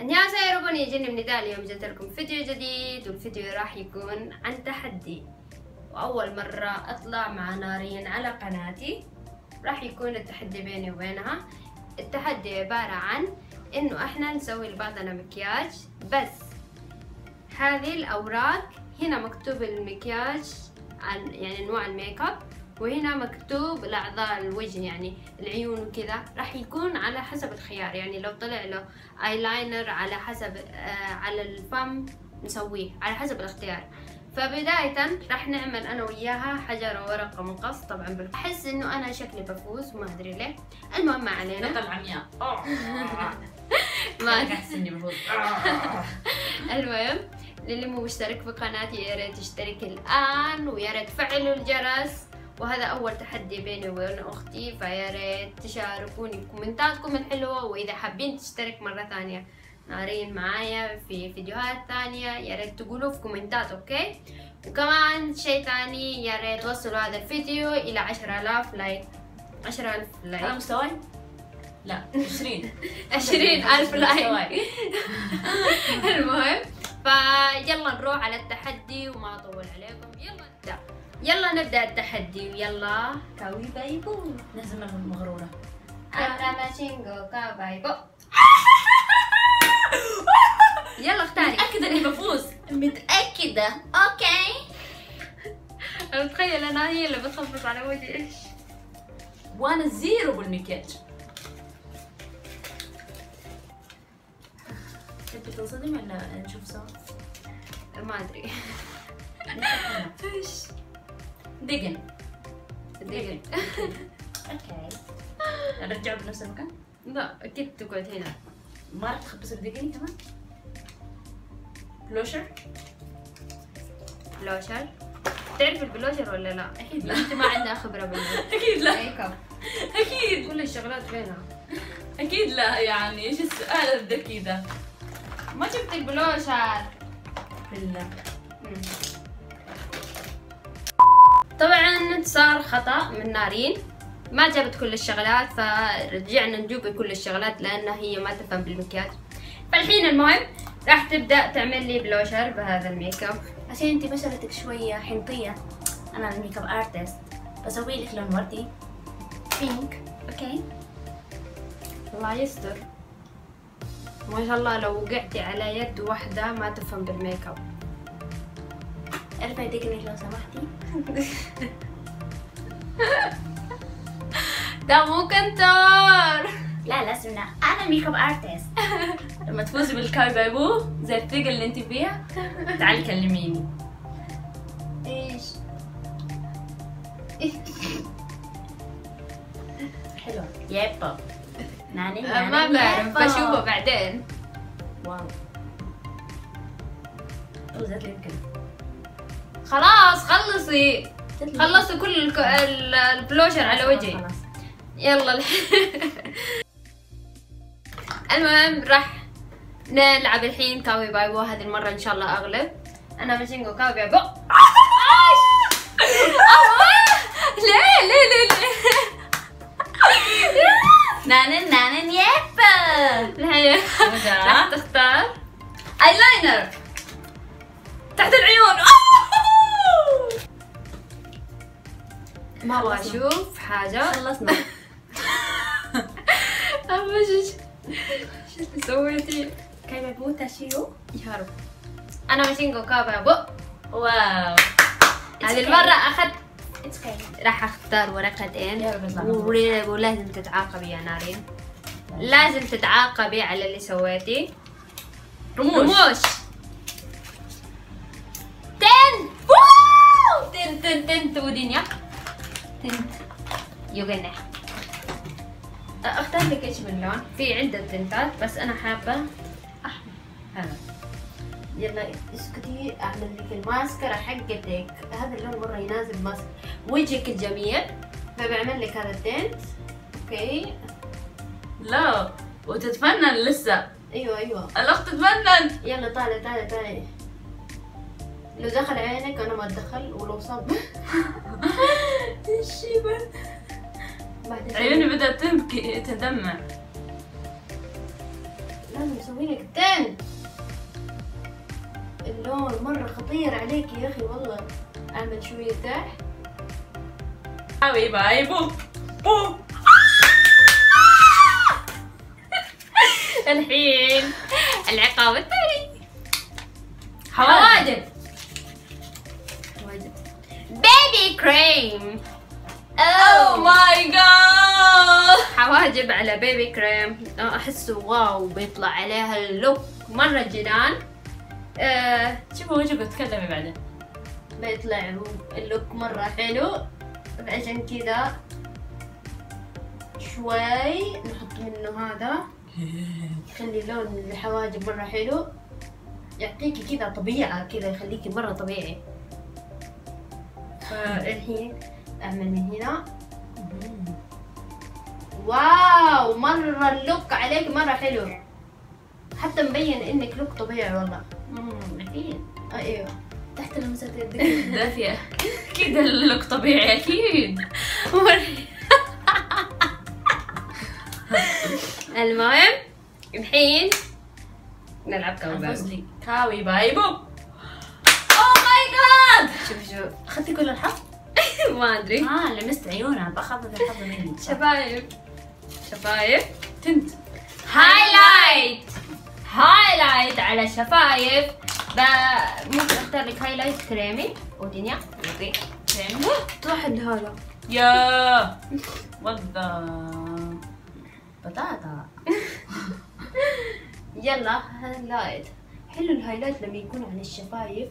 안녕하세요 여러분 يجيني من نداء اليوم جبت لكم فيديو جديد والفيديو راح يكون عن تحدي وأول مرة أطلع مع نارين على قناتي راح يكون التحدي بيني وبينها التحدي عبارة عن إنه إحنا نسوي لبعضنا مكياج بس هذه الأوراق هنا مكتوب المكياج عن يعني أنواع الميك اب وهنا مكتوب الأعضاء الوجه يعني العيون وكذا راح يكون على حسب الخيار. يعني لو طلع له ايلاينر على حسب آه على الفم نسويه على حسب الاختيار. فبداية راح نعمل أنا وياها حجر ورقة مقص طبعا أحس إنه أنا شكلي بفوز ما أدري ليه. المهم ما علينا. نقل عمياء ما المهم للي مو مشترك في قناتي يا ريت يشترك الآن ويا ريت تفعلوا الجرس. وهذا أول تحدي بيني وبين أختي فيا ريت تشاركوني كومنتاتكم الحلوة وإذا حابين تشترك مرة ثانية نارين معايا في فيديوهات ثانية يا ريت تقولوا في كومنتات okay؟ وكمان شيء ثاني يا ريت توصلوا هذا الفيديو إلى عشرة آلاف like. عشرة ألف like. مستواي؟ لا 20 عشرين ألف like. المهم فيلا نروح على التحدي وما أطول عليكم. يلا نبدأ التحدي ويلا. كاوي بايبو. لازم مغرورة. أنا ماشينجو كابايبو يلا اختاري. متأكدة إني بفوز. متأكدة. أوكي. أنا متخيل أنا هي اللي بتخبط على وجهي إيش. وأنا زيرو بالمكياج تبي تنصدم ولا نشوف سوا؟ ما أدري. إيش دقن دقيقة okay ارجعه بنفس المكان؟ لا أكيد تقعد هنا. ما راح تخبص الدقن كمان؟ blusher؟ blusher تعرف البلوشر ولا لا؟ أكيد لا. أنت ما عندها خبرة بالميك أكيد لا. أكيد. كل الشغلات بينها أكيد لا يعني إيش السؤال الذكي ده؟ ما جبت البلوشر بالله. طبعا صار خطأ من نارين. ما جابت كل الشغلات فرجعنا نجيب كل الشغلات لأنها هي ما تفهم بالمكياج. فالحين المهم راح تبدأ تعمل لي بلوشر بهذا الميك أب. عشان أنت بشرتك شوية حنطية. أنا ال makeup artist بسوي لك لون وردي. pink okay الله يستر. ما شاء الله لو وقعتي على يد واحدة ما تفهم بالميك أب. ارفعي دقنك لو سمحتي. ده مو contour لا لا سمنا أنا ال makeup artist لما تفوزي بالكاي بايبو زي الثقة اللي انت فيها تعالي كلميني. إيش؟ حلوة يابا. ناني ما ناني بعرف. يابا. بشوفه بعدين. واو. لي كده خلاص خلصي. خلصوا كل البلوشر على وجهي. يلا. الحين المهم راح نلعب الحين 가위바위보 هذه المرة إن شاء الله أغلب. 안 내면 진 거 가위바위보 ليه؟ ليه؟ ليه؟ ليه؟ نانن نانن يابا؟ راح تختار ايلاينر تحت العيون. ما أبغى أشوف حاجة؟ خلصنا أما شو شو سويتي؟ كاي بايبو تاشيو يا رب أنا ماشينجو كاوي بايبو واو. هذه اتس أوكي راح أختار ورقتين ولازم تتعاقبي يا نارين. لازم تتعاقبي على اللي سويتي. رموش. رموش. تن! ووو! تن تن تن تودين يا تن يوغنح أختار لك إيش من لون في عدة تنتات بس أنا حابة أحمر. هذا. يلا اسكتي أعمل لك الماسكرا حقتك. هذا اللون مرة يناسب ماسك وجهك الجميل. فبعمل لك هذا ال tint. Okay. لا وتتفنن لسه. أيوه أيوه. الاخت تتفنن. يلا طالع طالع طالع. لو دخل عينك أنا ما أتدخل. ولو صاب. الشيبة بعد عيوني بدأت تبكي تدمع. لازم لك اللون مرة خطير عليك يا أخي والله. اعمل شوية تحت حبيبي بو بو الحين العقاب الثاني حواجب حواجب BB cream. Oh my god حواجب على BB cream أحسه wow بيطلع عليها ال look مرة جنان. آه شوفوا وجهك تكلمي بعدين. بيطلع ال look مرة حلو. عشان كذا شوي نحط منه هذا. يخلي لون الحواجب مرة حلو. يعطيكي كذا طبيعة كذا يخليكي مرة طبيعي. فالحين أعمل من هنا. Wow مرة ال look عليك مرة حلو. حتى مبين إنك look طبيعي والله. أكيد. آه، أيوه. تحت لمسات يدك. دافية. أكيد ال look طبيعي أكيد. المهم الحين نلعب كاوباو قصدي 가위바위보 ما أدري. آه لمست عيونها باخذت الحظ مني. شفايف. شفايف. tint. Highlight highlight على الشفايف ب... ممكن أختار لك highlight كريمي ودنيا. Okay كريم واحد هذا. يا. وذا بطاطا. يلا highlight حلو ال highlight لما يكون على الشفايف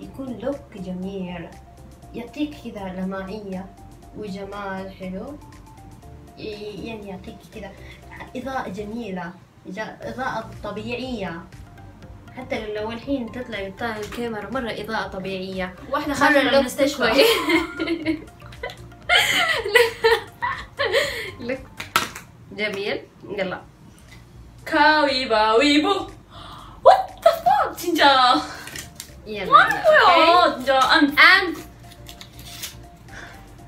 يكون look جميل. يعطيك كذا لمعية وجمال حلو. يعني يعطيك كذا إضاءة جميلة إضاءة طبيعية. حتى لو الحين تطلع تطلع الكاميرا مرة إضاءة طبيعية. واحدة خارجة من المستشفى. لك. جميل. يلا. كاوي باوي بو وات ذا فاك 진짜 Yeah. تنجا ام ام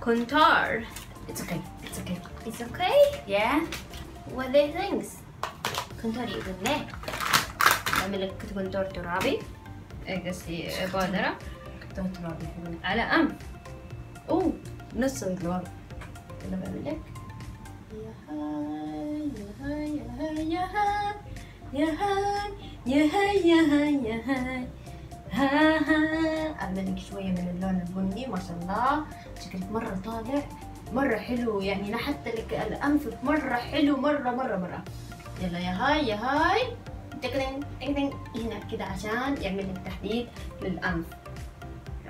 contour. It's okay. It's okay. It's okay? Yeah. What they things? كونتور يقول ليه؟ بعمل لك كونتور ترابي قصدي بودرة كونتور ترابي على أم أوه نص الدولار أنا بعمل لك يا هاي يا هاي يا هاي يا هاي يا هاي يا هاي يا هاي ها ها. أعمل لك شوية من اللون البني ما شاء الله. شكلك مرة طالع مرة حلو. يعني نحت لك الأنف مرة حلو مرة مرة مرة. يلا يا هاي يا هاي. تكدن تكدن هنا كده عشان يعمل لك تحديد للأنف.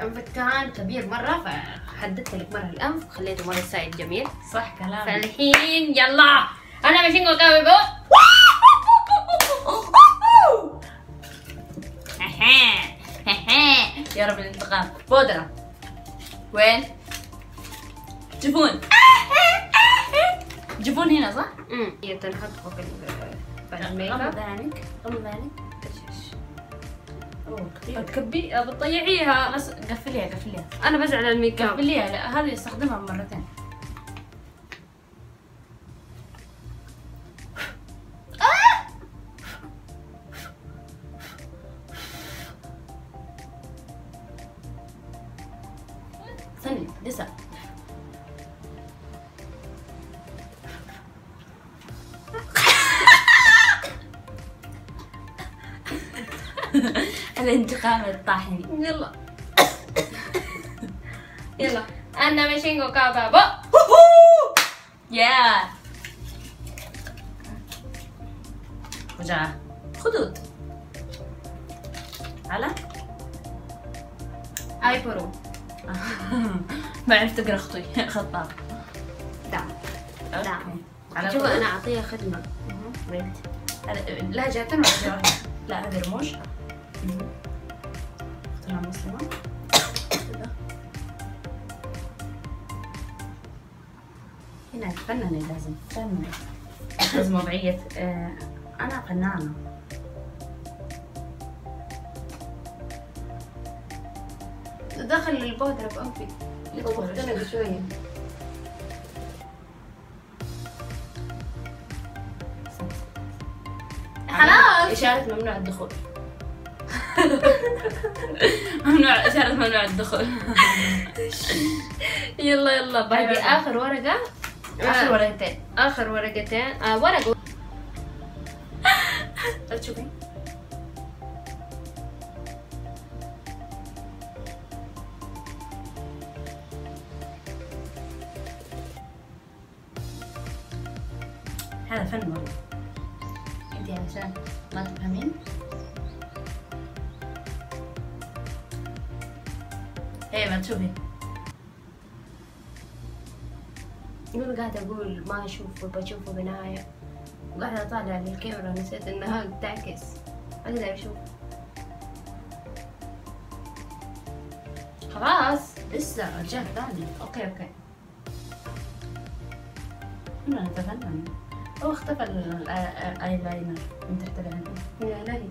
أنفك كان كبير مرة فحددت لك مرة الأنف وخليته مرة سايد جميل. صح كلامك. فالحين يلا. أنا بشينكو كاويبو يا رب الانتقام. بودرة. وين؟ جفون. جفون هنا صح؟ امم هي تنحط فوق ال- غمض عينك غمض عينك. بتكبي بتضيعيها خلاص قفليها قفليها. أنا بزعل الميك أب. قفليها لا هذه استخدمها مرتين. الانتقام الطاحن يلا. يلا. أنا ماشينغو كابابو يا وجع. خدود. على؟ أي برو ما عرفت أقرأ خطي خطاب. دعم دعم شوف أنا أعطيها خدمة. لا جاتا لا هذا رموش. تفنني لازم تفنني لازم وضعية آه، أنا فنانة. دخل البودرة بأنفي وبختنق شوية. خلاص. إشارة ممنوع الدخول. ممنوع إشارة ممنوع الدخول. يلا يلا باقي أيوة. آخر ورقة. آخر ورقتين. آخر ورقتين. آه ورقة لا تشوفي هذا فن والله انت عشان ما تفهمين. إيه ما تشوفي. يقول قاعدة أقول ما أشوفه بشوفه بنهاية. وقاعدة أطالع للكاميرا نسيت إنها بتعكس أقدر أشوف. خلاص لسه الجهة الثانية okay okay. كنا نتفنن هو اختفى الايلاينر من تحت العين يا إلهي.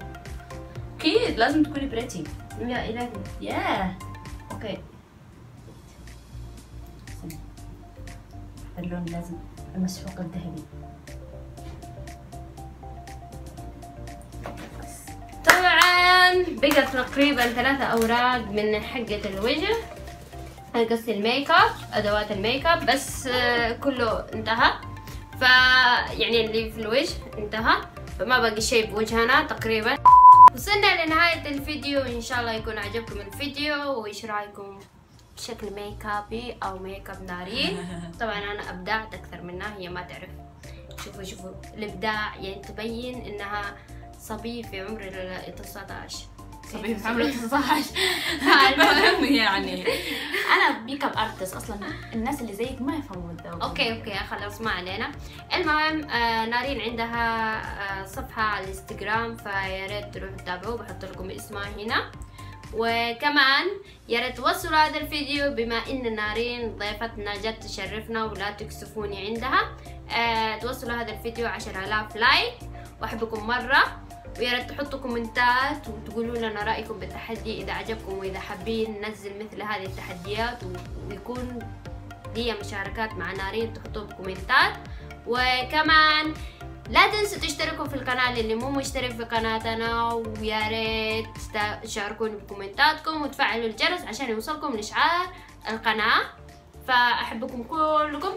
أكيد لازم تكوني pretty يا إلهي. ياه okay اللون لازم المسحوق الذهبي. طبعا بقت تقريبا ثلاثة أوراق من حقة الوجه. قصدي الميك أب أدوات الميك أب بس آه، كله انتهى. ف يعني اللي في الوجه انتهى. فما باقي شيء بوجهنا تقريبا. وصلنا لنهاية الفيديو. إن شاء الله يكون عجبكم الفيديو. وإيش رأيكم؟ بشكل ميك ابي أو ميك اب نارين طبعا أنا ابدعت أكثر منها هي ما تعرف. شوفوا شوفوا. الإبداع يعني تبين إنها صبي في عمر ال 19 صبي في عمره 19 المهم يعني. أنا makeup artist أصلا. الناس اللي زيك ما يفهموا الذوق. Okay okay خلاص ما علينا. المهم آه نارين عندها آه صفحة على الإنستغرام فيا ريت تروحوا تتابعوه. بحط لكم اسمها هنا. وكمان يا ريت توصلوا هذا الفيديو بما إن نارين ضيفتنا جت تشرفنا ولا تكسفوني عندها. آه توصلوا هذا الفيديو 10000 like. وأحبكم مرة. ويا ريت تحطوا كومنتات وتقولوا لنا رأيكم بالتحدي إذا عجبكم وإذا حابين ننزل مثل هذه التحديات ويكون لي مشاركات مع نارين تحطوه بكومنتات. وكمان لا تنسوا تشتركوا في القناة اللي مو مشترك في قناتنا ويا ريت تشاركوني بكومنتاتكم وتفعلوا الجرس عشان يوصلكم الإشعار القناة. فأحبكم كلكم.